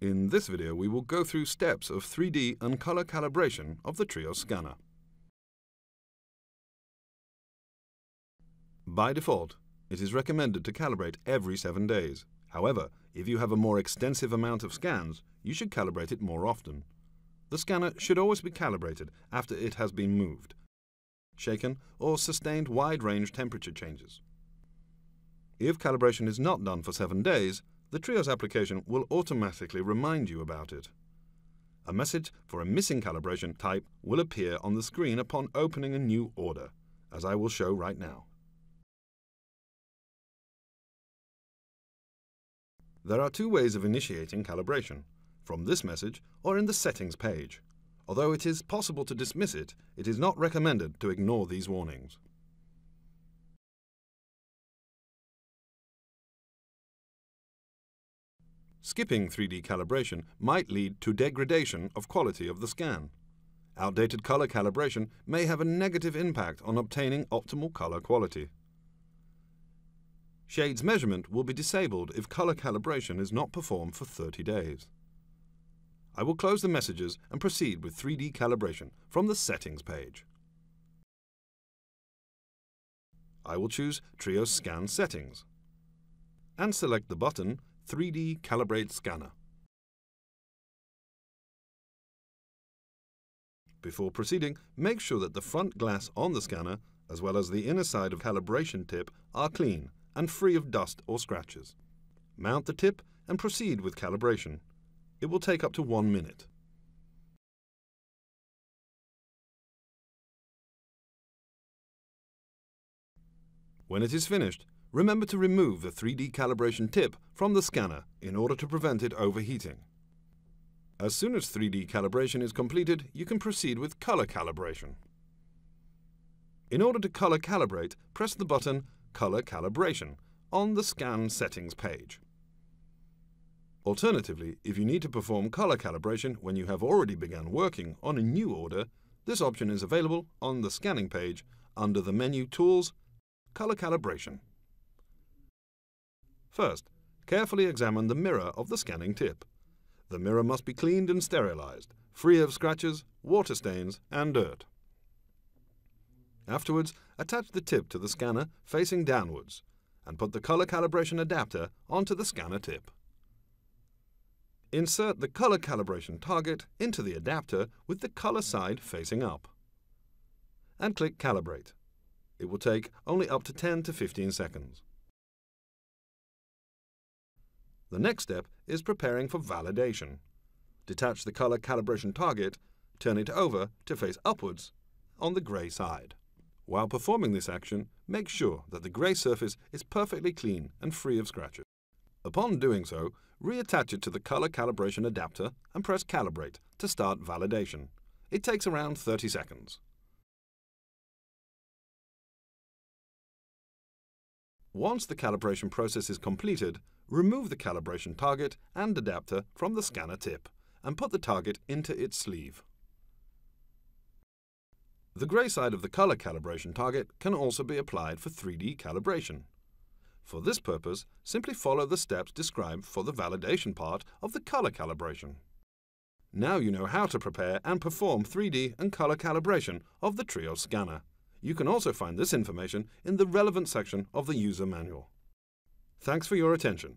In this video we will go through steps of 3D and color calibration of the TRIOS scanner. By default, it is recommended to calibrate every 7 days. However, if you have a more extensive amount of scans, you should calibrate it more often. The scanner should always be calibrated after it has been moved, shaken or sustained wide-range temperature changes. If calibration is not done for 7 days, the Trios application will automatically remind you about it. A message for a missing calibration type will appear on the screen upon opening a new order, as I will show right now. There are two ways of initiating calibration, from this message or in the settings page. Although it is possible to dismiss it, it is not recommended to ignore these warnings. Skipping 3D calibration might lead to degradation of quality of the scan. Outdated color calibration may have a negative impact on obtaining optimal color quality. Shades measurement will be disabled if color calibration is not performed for 30 days. I will close the messages and proceed with 3D calibration from the Settings page. I will choose Trios Scan Settings and select the button 3D Calibrate Scanner. Before proceeding, make sure that the front glass on the scanner, as well as the inner side of calibration tip, are clean and free of dust or scratches. Mount the tip and proceed with calibration. It will take up to one minute. When it is finished, Remember to remove the 3D calibration tip from the scanner in order to prevent it overheating. As soon as 3D calibration is completed, you can proceed with color calibration. In order to color calibrate, press the button Color Calibration on the Scan Settings page. Alternatively, if you need to perform color calibration when you have already begun working on a new order, this option is available on the Scanning page under the menu Tools, Color Calibration. First, carefully examine the mirror of the scanning tip. The mirror must be cleaned and sterilized, free of scratches, water stains, and dirt. Afterwards, attach the tip to the scanner facing downwards and put the color calibration adapter onto the scanner tip. Insert the color calibration target into the adapter with the color side facing up. And click Calibrate. It will take only up to 10 to 15 seconds. The next step is preparing for validation. Detach the color calibration target, turn it over to face upwards on the grey side. While performing this action, make sure that the grey surface is perfectly clean and free of scratches. Upon doing so, reattach it to the color calibration adapter and press Calibrate to start validation. It takes around 30 seconds. Once the calibration process is completed, remove the calibration target and adapter from the scanner tip and put the target into its sleeve. The grey side of the color calibration target can also be applied for 3D calibration. For this purpose, simply follow the steps described for the validation part of the color calibration. Now you know how to prepare and perform 3D and color calibration of the Trios scanner. You can also find this information in the relevant section of the user manual. Thanks for your attention.